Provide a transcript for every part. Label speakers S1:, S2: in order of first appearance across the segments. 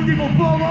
S1: último
S2: plomo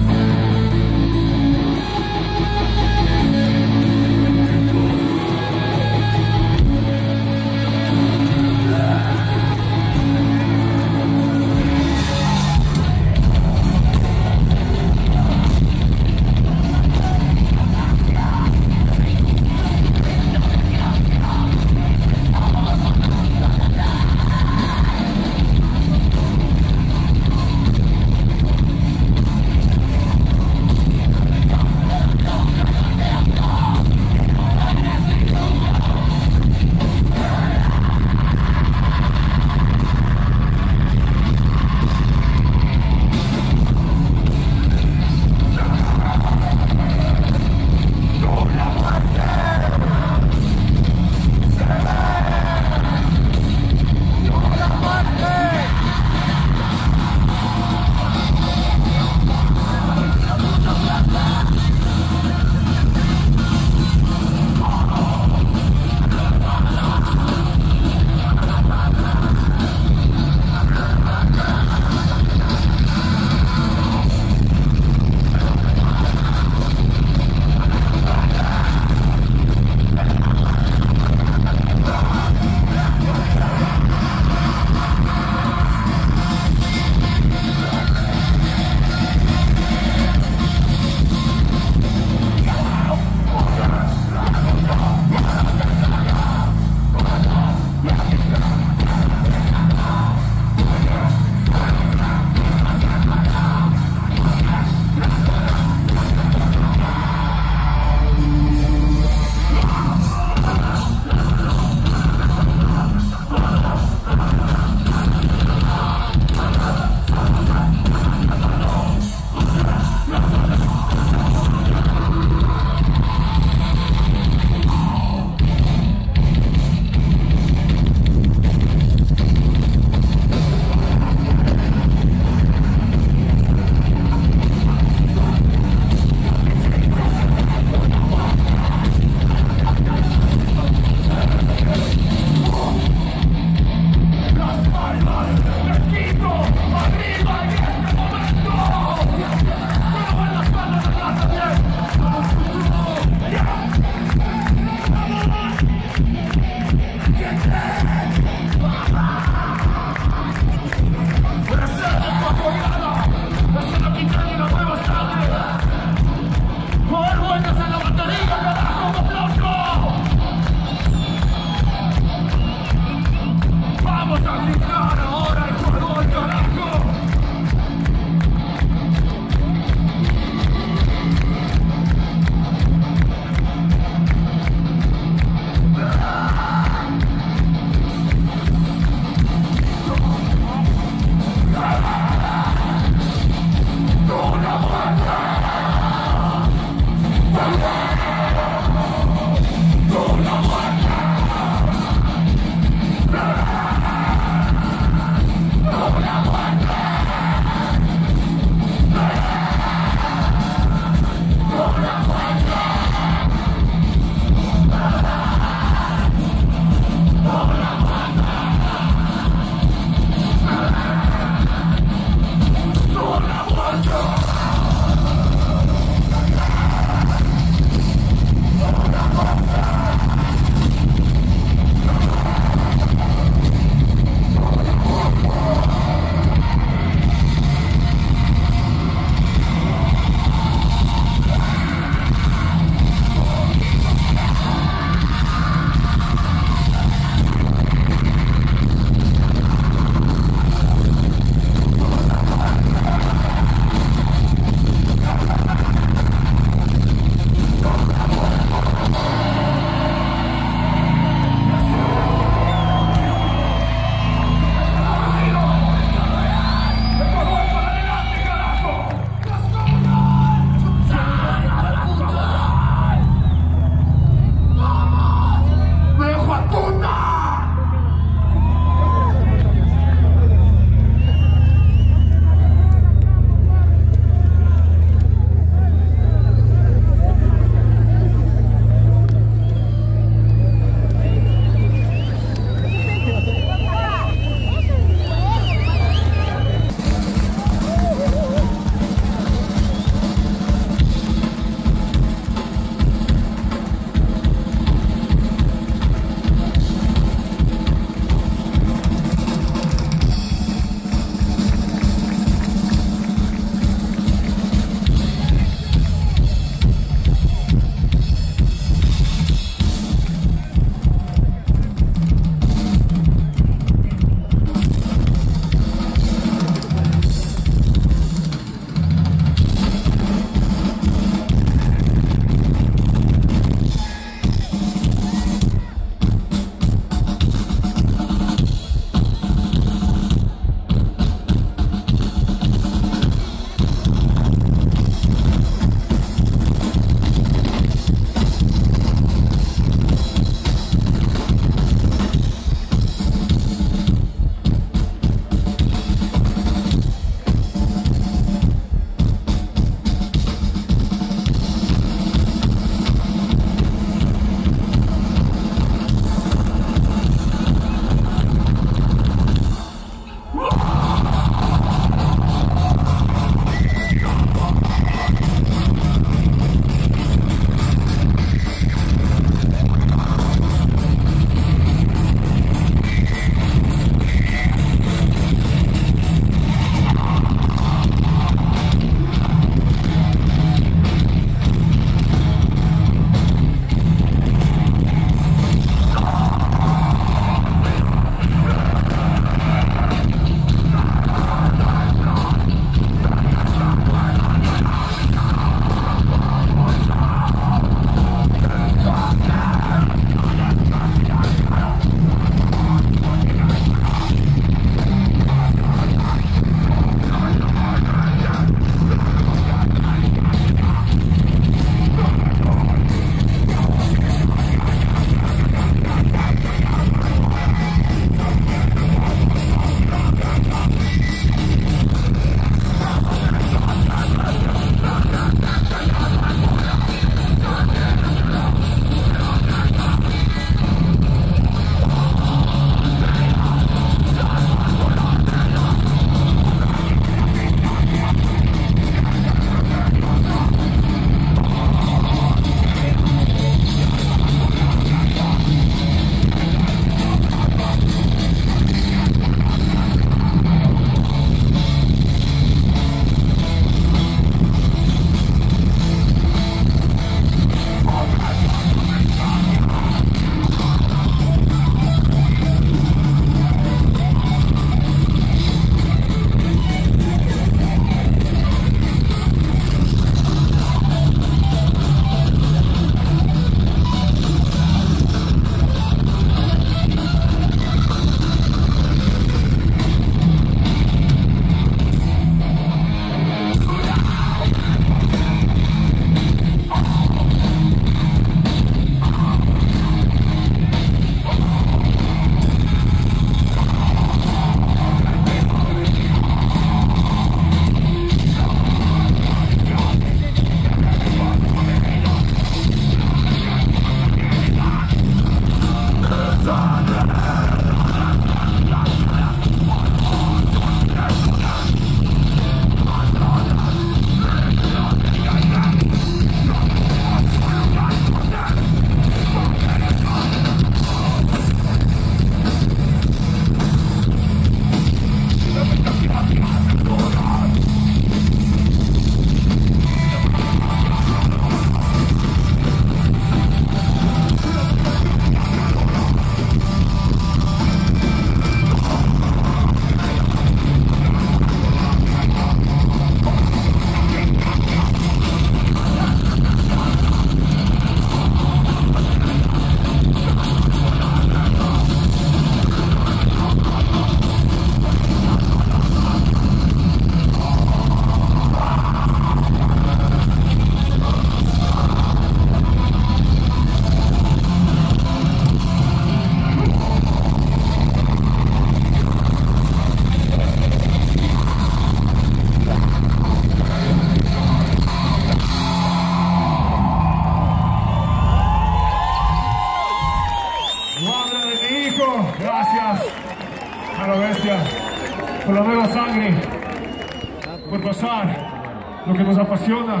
S2: a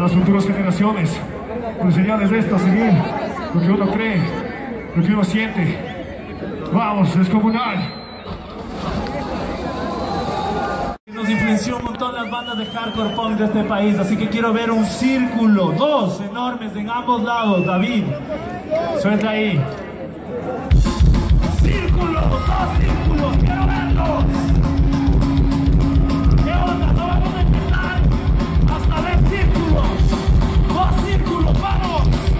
S3: las futuras generaciones, por señales de esto, seguir lo que uno cree, lo que uno siente. Vamos, es comunal.
S4: Nos influenció un montón las bandas de hardcore punk de este país, así que quiero ver un círculo, dos enormes en ambos lados, David. Suelta ahí. Círculos, dos Dos círculos, vamos.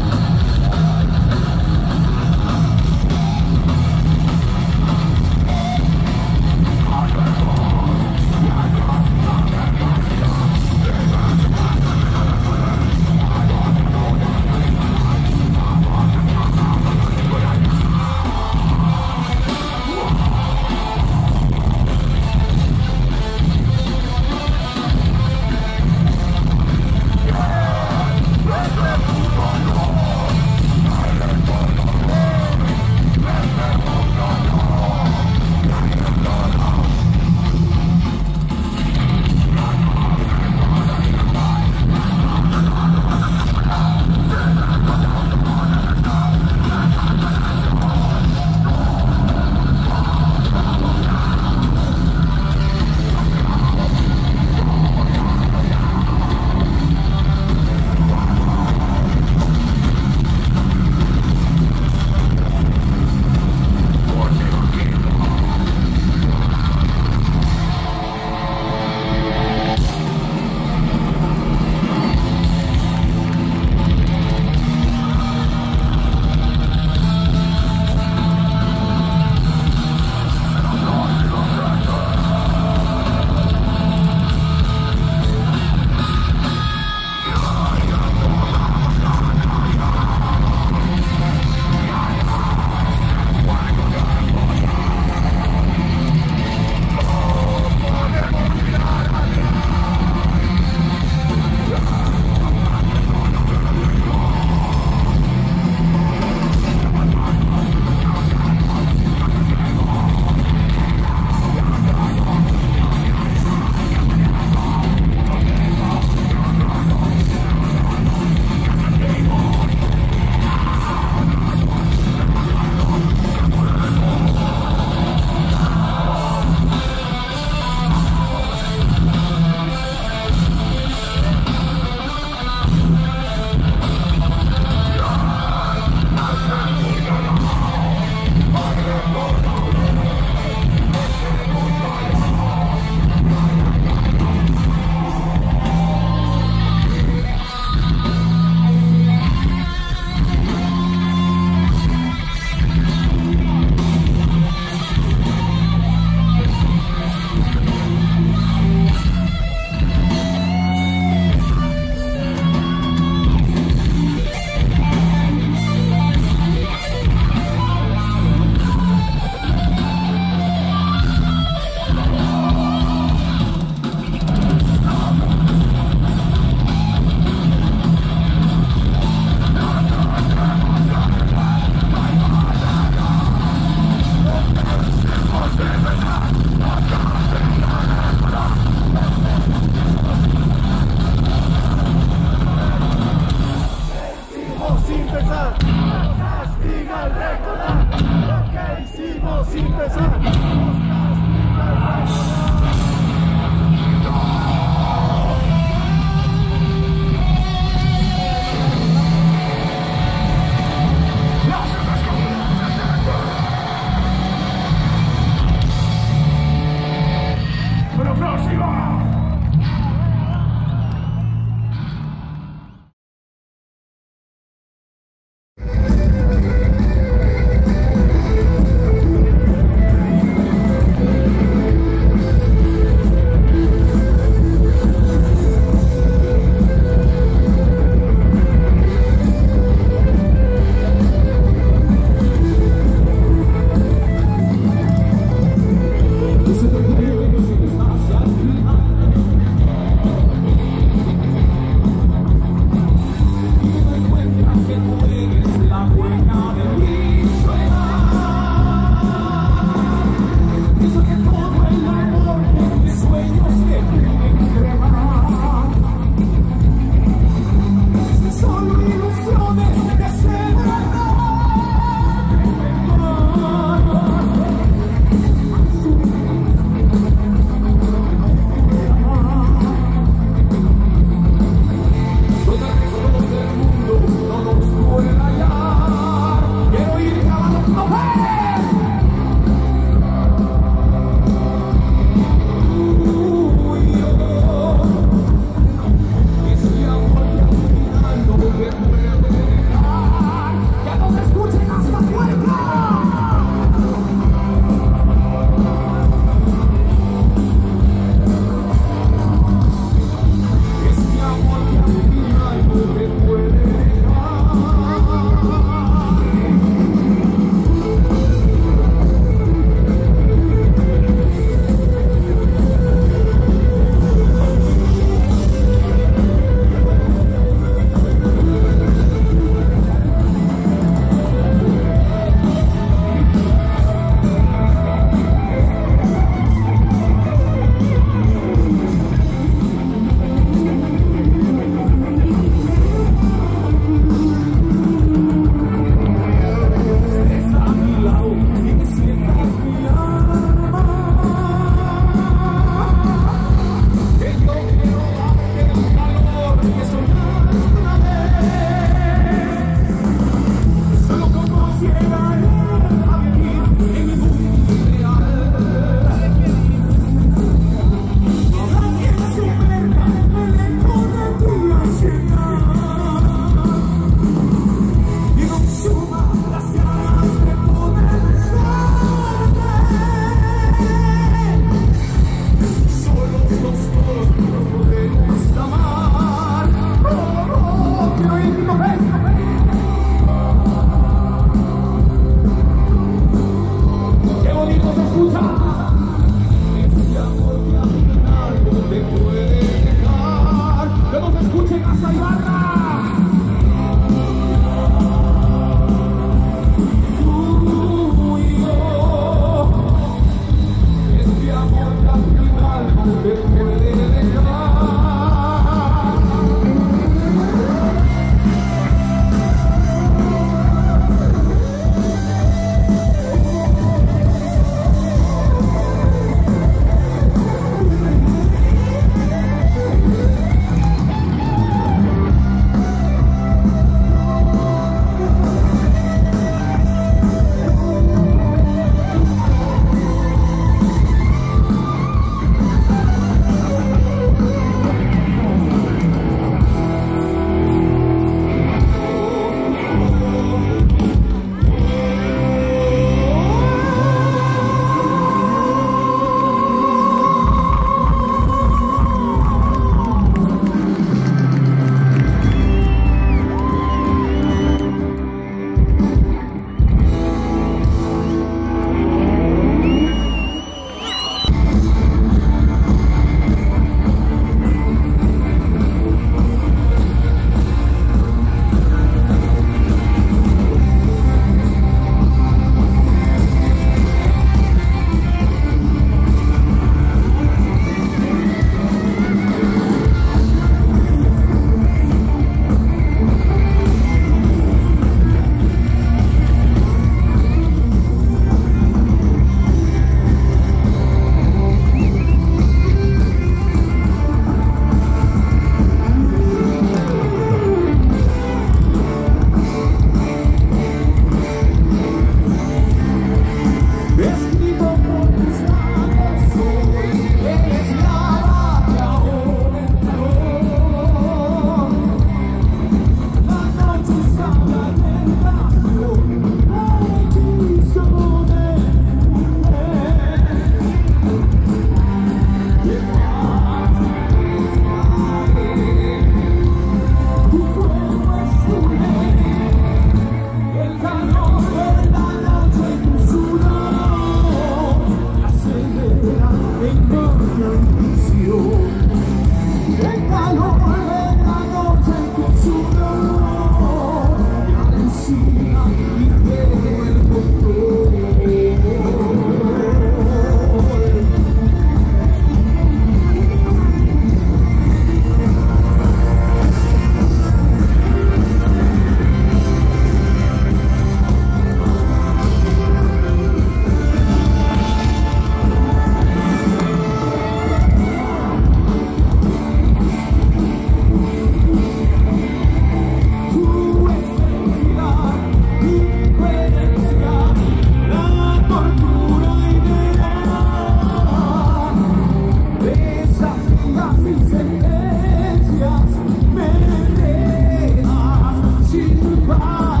S1: Ah!